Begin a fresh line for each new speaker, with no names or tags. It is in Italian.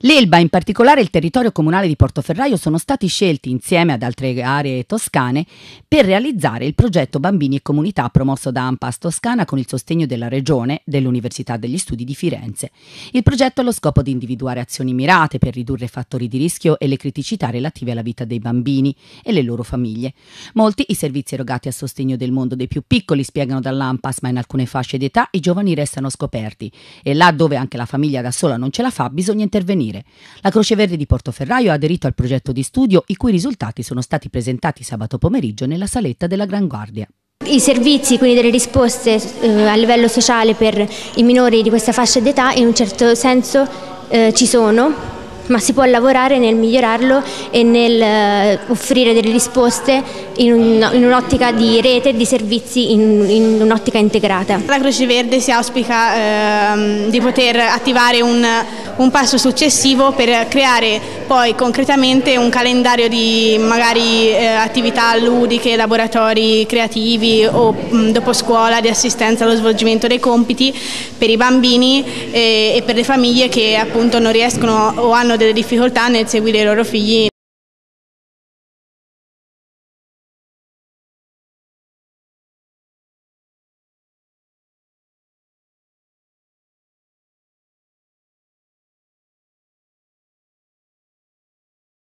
L'Elba, in particolare il territorio comunale di Portoferraio, sono stati scelti insieme ad altre aree toscane per realizzare il progetto Bambini e Comunità promosso da AMPAS Toscana con il sostegno della Regione, dell'Università degli Studi di Firenze. Il progetto ha lo scopo di individuare azioni mirate per ridurre i fattori di rischio e le criticità relative alla vita dei bambini e le loro famiglie. Molti i servizi erogati a sostegno del mondo dei più piccoli spiegano dall'AMPAS, ma in alcune fasce d'età i giovani restano scoperti e là dove anche la famiglia da sola non ce la fa bisogna intervenire avvenire. La Croce Verde di Portoferraio ha aderito al progetto di studio i cui risultati sono stati presentati sabato pomeriggio nella saletta della Gran Guardia.
I servizi, quindi delle risposte eh, a livello sociale per i minori di questa fascia d'età in un certo senso eh, ci sono, ma si può lavorare nel migliorarlo e nel eh, offrire delle risposte in, un, in un'ottica di rete e di servizi in, in un'ottica integrata.
La Croce Verde si auspica eh, di poter attivare un, un passo successivo per creare poi concretamente un calendario di magari eh, attività ludiche, laboratori creativi o mh, dopo scuola di assistenza allo svolgimento dei compiti per i bambini e, e per le famiglie che appunto non riescono o hanno delle difficoltà nel seguire i loro figli